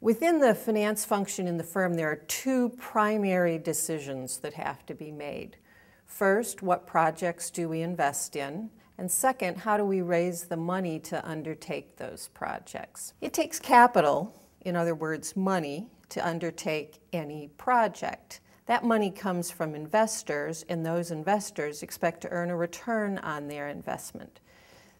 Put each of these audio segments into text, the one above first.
Within the finance function in the firm, there are two primary decisions that have to be made. First, what projects do we invest in? And second, how do we raise the money to undertake those projects? It takes capital, in other words, money, to undertake any project. That money comes from investors, and those investors expect to earn a return on their investment.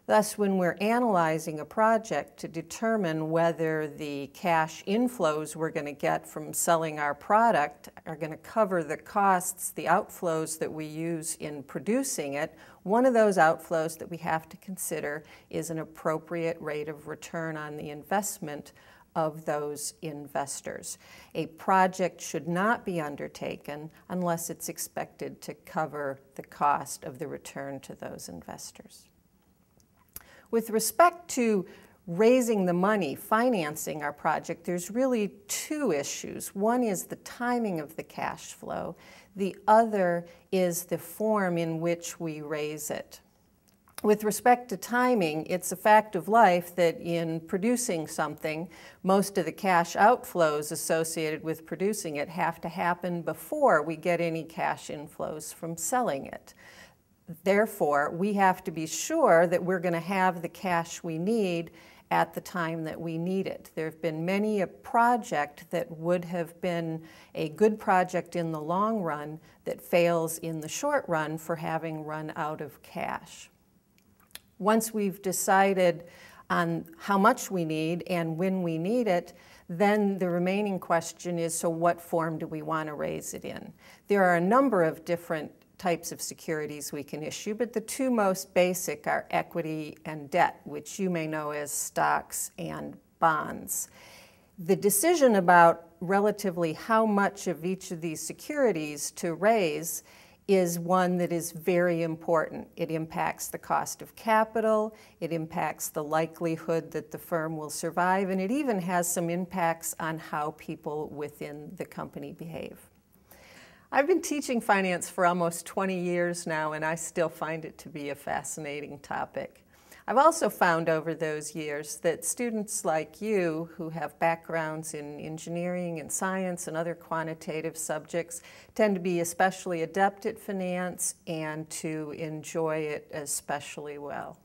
Thus, when we're analyzing a project to determine whether the cash inflows we're going to get from selling our product are going to cover the costs, the outflows that we use in producing it, one of those outflows that we have to consider is an appropriate rate of return on the investment of those investors. A project should not be undertaken unless it's expected to cover the cost of the return to those investors. With respect to raising the money, financing our project, there's really two issues. One is the timing of the cash flow. The other is the form in which we raise it. With respect to timing, it's a fact of life that in producing something, most of the cash outflows associated with producing it have to happen before we get any cash inflows from selling it. Therefore, we have to be sure that we're going to have the cash we need at the time that we need it. There have been many a project that would have been a good project in the long run that fails in the short run for having run out of cash. Once we've decided on how much we need and when we need it, then the remaining question is, so what form do we want to raise it in? There are a number of different types of securities we can issue, but the two most basic are equity and debt, which you may know as stocks and bonds. The decision about relatively how much of each of these securities to raise is one that is very important. It impacts the cost of capital, it impacts the likelihood that the firm will survive, and it even has some impacts on how people within the company behave. I've been teaching finance for almost 20 years now, and I still find it to be a fascinating topic. I've also found over those years that students like you who have backgrounds in engineering and science and other quantitative subjects tend to be especially adept at finance and to enjoy it especially well.